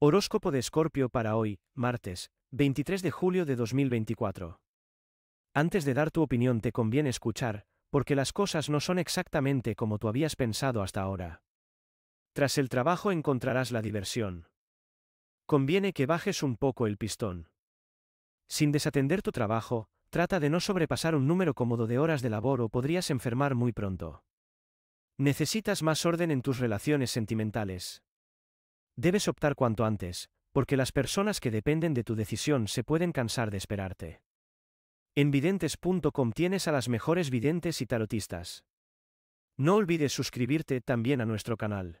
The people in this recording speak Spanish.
Horóscopo de Escorpio para hoy, martes, 23 de julio de 2024. Antes de dar tu opinión te conviene escuchar, porque las cosas no son exactamente como tú habías pensado hasta ahora. Tras el trabajo encontrarás la diversión. Conviene que bajes un poco el pistón. Sin desatender tu trabajo, trata de no sobrepasar un número cómodo de horas de labor o podrías enfermar muy pronto. Necesitas más orden en tus relaciones sentimentales. Debes optar cuanto antes, porque las personas que dependen de tu decisión se pueden cansar de esperarte. En videntes.com tienes a las mejores videntes y tarotistas. No olvides suscribirte también a nuestro canal.